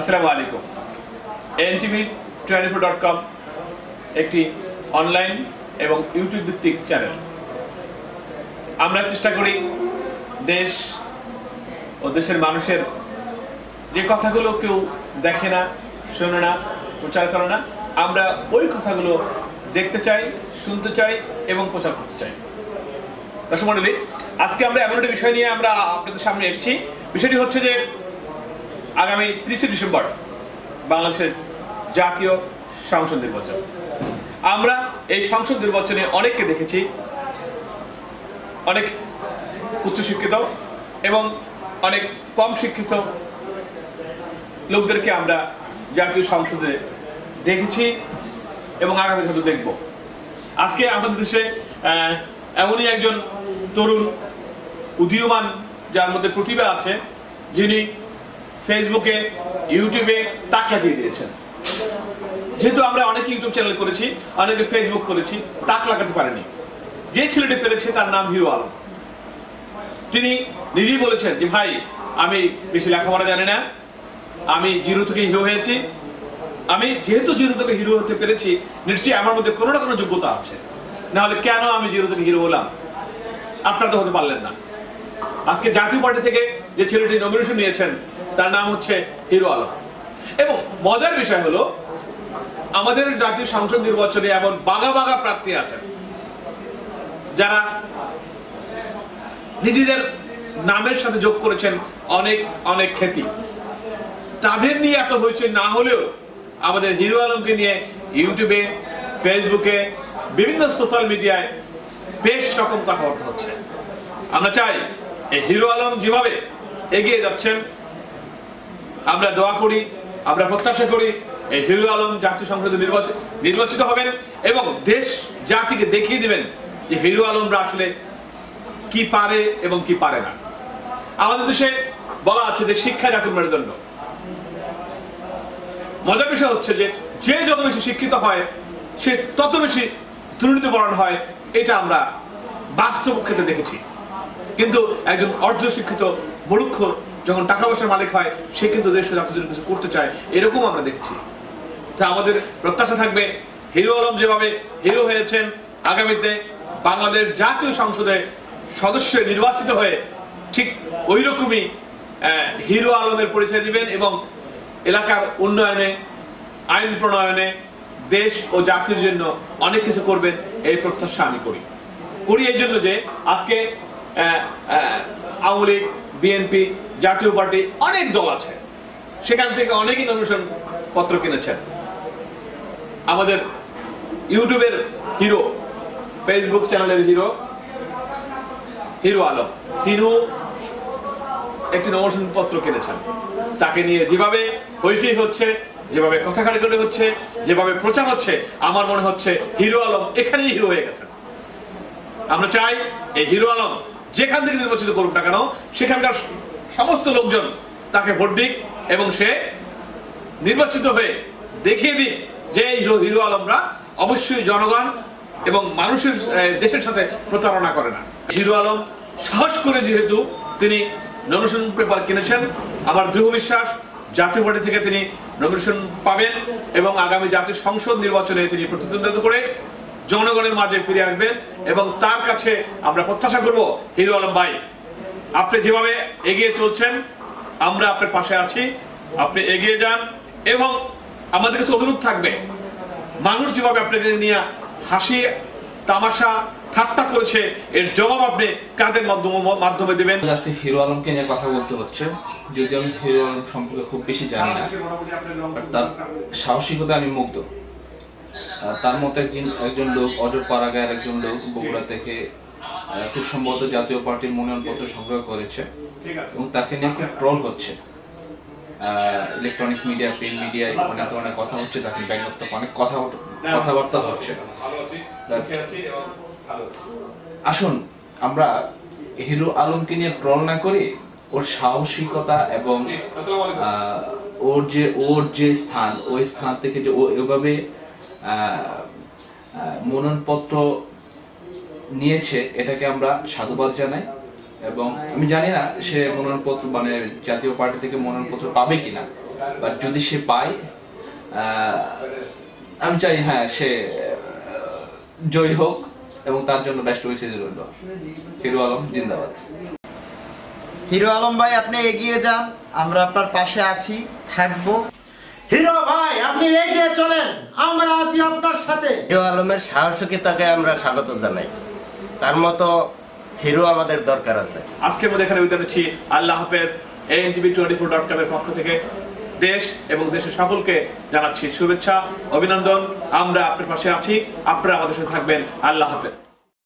আসসালামু আলাইকুম। NTV twenty four dot com একটি অনলাইন এবং ইউটিউব ভিত্তিক চ্যানেল আমরা চেষ্টা করি দেশ ও দেশের মানুষের যে কথাগুলো কেউ দেখে না, শোনে না, প্রচার করে না, আমরা ওই কথাগুলো দেখতে চাই, শুনতে চাই এবং প্রচার করতে চাই। দর্শক মন্ডলী আজকে আমরা এমন একটি বিষয় নিয়ে আমরা আপনাদের সামনে এসেছি। বিষয়টি হচ্ছে যে আগামী ত্রিশে ডিসেম্বর বাংলাদেশের জাতীয় সংসদ নির্বাচন। আমরা এই সংসদ নির্বাচনে অনেককে দেখেছি, অনেক উচ্চশিক্ষিত এবং অনেক কম শিক্ষিত লোকদেরকে আমরা জাতীয় সংসদে দেখেছি এবং আগামী হয়তো দেখব। আজকে আমাদের দেশে এমনই একজন তরুণ উদীয়মান যার মধ্যে প্রতিভা আছে, যিনি ফেসবুকে ইউটিউবে তাক লাগিয়ে দিয়েছেন। যেহেতু আমরা অনেক ইউটিউব চ্যানেল করেছি, অনেকে ফেসবুক করেছি, তাক লাগাতে পারেনি। যে ছেলেটি পেরেছে তার নাম হিরো আলম। তিনি নিজেই বলেছেন যে, ভাই, আমি বেশি লেখাপড়া জানি না। আমি জিরো থেকে হিরো হয়েছি। আমি যেহেতু জিরো থেকে হিরো হতে পেরেছি, নিশ্চয়ই আমার মধ্যে কোনো না কোনো যোগ্যতা আছে। নাহলে কেন আমি জিরো থেকে হিরো হলাম? আপনারা তো হতে পারলেন না। আজকে জাতীয় পার্টি থেকে যে ছেলেটি নমিনেশন নিয়েছেন তার নাম হচ্ছে হিরো আলম। এবং মজার বিষয় হলো, আমাদের জাতীয় সংসদ নির্বাচনে এমন বাগা বাগা প্রার্থী আছেন, যারা নিজেদের নামের সাথে যোগ করেছেন অনেক অনেক খ্যাতি। তাদের নিয়ে এত হয়েছে না হলেও আমাদের হিরো আলমকে নিয়ে ইউটিউবে, ফেসবুকে, বিভিন্ন সোশ্যাল মিডিয়ায় বেশ রকম কথাবার্তা হচ্ছে। আমরা চাই এই হিরো আলম যেভাবে এগিয়ে যাচ্ছেন আমরা দোয়া করি, আমরা প্রত্যাশা করি এই হিরো আলম জাতীয় সংসদে নির্বাচন নির্বাচিত হবেন এবং দেশ জাতিকে দেখিয়ে দেবেন যে হিরো আলমরা আসলে কি পারে এবং কি পারে না। আমাদের দেশে বলা আছে যে শিক্ষা জাতির মেরুদণ্ড। মজার বিষয় হচ্ছে যে যে যত বেশি শিক্ষিত হয়, সে তত বেশি দুর্নীতিবরণ হয়, এটা আমরা বাস্তব ক্ষেত্রে দেখেছি। কিন্তু একজন অর্ধ শিক্ষিত মূর্খ যখন টাকা পয়সার মালিক হয়, সে কিন্তু দেশের জন্য কিছু করতে চায়, এরকম আমরা দেখেছি। তা আমাদের প্রত্যাশা থাকবে, হিরো আলম যেভাবে হিরো হয়েছেন, আগামীতে বাংলাদেশ জাতীয় সংসদে সদস্য নির্বাচিত হয়ে ঠিক ওই রকমই হিরো আলমের পরিচয় দিবেন এবং এলাকার উন্নয়নে, আইন প্রণয়নে দেশ ও জাতির জন্য অনেক কিছু করবেন, এই প্রত্যাশা আমি করি। করি এই জন্য যে আজকে আওয়ামী লীগ, বিএনপি জাতীয় পার্টি অনেক দল আছে। সেখান থেকে অনেকেই নমিশন পত্র কিনেছেন। আমাদের ইউটিউবের হিরো ফেসবুক চ্যানেলের হিরো হিরো আলম, তিনিও একটি নমিশন পত্র কিনেছেন। তাকে নিয়ে যেভাবে হয়েছেই হচ্ছে, যেভাবে কথা কাটাকাটি হচ্ছে, যেভাবে প্রচার হচ্ছে, আমার মনে হচ্ছে হিরো আলম এখানেই হিরো হয়ে গেছেন। আমরা চাই এই হিরো আলম যেখান থেকে নির্বাচিত করুক না কেন, সেখানকার সমস্ত লোকজন তাকে ভোট দিক এবং সে নির্বাচিত হয়ে দেখিয়ে দিক যে এই হিরো আলমরা অবশ্যই জনগণ এবং মানুষের দেশের সাথে প্রতারণা করে না। হিরো আলম সাহস করে যেহেতু তিনি নমিনেশন পেপার কিনেছেন, আমার দৃঢ় বিশ্বাস জাতীয় পার্টি থেকে তিনি নমিনেশন পাবেন এবং আগামী জাতীয় সংসদ নির্বাচনে তিনি প্রতিদ্বন্দ্বিতা করে জনগণের মাঝে ফিরে আসবেন এবং তার কাছে আমরা প্রত্যাশা করব, হিরো আলম ভাই আপনি যেভাবে এগিয়ে চলছেন, আমরা আপনার পাশে আছি। আপনি এগিয়ে যান এবং আমাদের কাছে অনুরোধ থাকবে, মানুষ যেভাবে আপনাকে নিয়ে হাসি, তামাশা, ঠাট্টা করেছে, এর জবাব আপনি কাদের মাধ্যমে দেবেন? আজকে হিরো আলমকে নিয়ে কথা বলতে হচ্ছে। যদি আমি হিরো আলম সম্পর্কে খুব বেশি জানি না তার সাহসিকতা আমি মুগ্ধ। তার মতো একজন একজন লোক, অজর পাড়াগায়ের একজন লোক বগুড়া থেকে খুব সম্ভবত জাতীয় পার্টির মনোনয়নপত্র সংগ্রহ করেছে এবং তাকে নিয়ে খুব ট্রল হচ্ছে। ইলেকট্রনিক মিডিয়া প্রিন্ট মিডিয়ায় অনেক ধরনের কথা হচ্ছে তাকে ব্যঙ্গাত্মক অনেক কথা কথাবার্তা হচ্ছে। আসুন আমরা হিরো আলমকে নিয়ে ট্রল না করি ওর সাহসিকতা এবং আহ, ওর যে ওর যে স্থান ওই স্থান থেকে যে ও এভাবে মনোনয়নপত্র নিয়েছে এটাকে আমরা সাধুবাদ জানাই। এবং আমি জানি না সে মনোনয়নপত্র মানে জাতীয় পার্টি থেকে মনোনয়নপত্র পাবে কিনা। বাট যদি সে পায় আমি চাই হ্যাঁ সে জয়ী হোক এবং তার জন্য বেস্ট উইসেজ রইল। হিরো আলম জিন্দাবাদ। হিরো আলম ভাই আপনি এগিয়ে যান আমরা আপনার পাশে আছি থাকব। হিরো ভাই আপনি এগিয়ে চলেন আমরা আছি আপনার সাথে। হিরো আলমের সাহসকে তাকে আমরা স্বাগত জানাই। তার মতো হিরো আমাদের দরকার আছে। আজকে মধ্যে এখানে বিদায় নিচ্ছি আল্লাহ হাফেজ এনটিভি টোয়েন্টি ফোর পক্ষ থেকে। দেশ এবং দেশের সকলকে জানাচ্ছি শুভেচ্ছা, অভিনন্দন। আমরা আপনার পাশে আছি। আপনারা আমাদের সাথে থাকবেন। আল্লাহ হাফেজ।